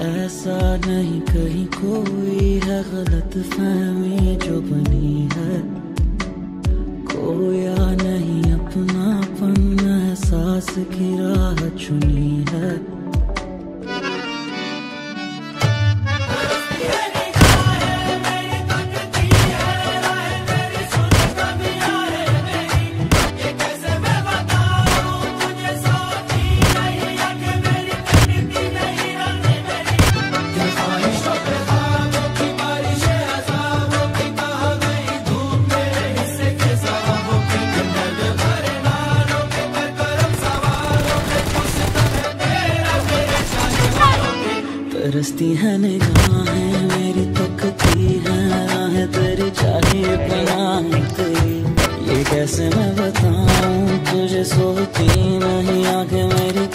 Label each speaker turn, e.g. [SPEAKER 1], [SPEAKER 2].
[SPEAKER 1] ऐसा नहीं कहीं कोई है गलत फहमी जो बनी है। कोया नहीं अपना अपनापन, एहसास की राह चुनी है। तरसती है निगाहें, मेरी तकती है, राहें तेरी चाहिए पनाहें तेरी। ये कैसे मैं बताऊँ, तुझे सोती नहीं आँखें मेरी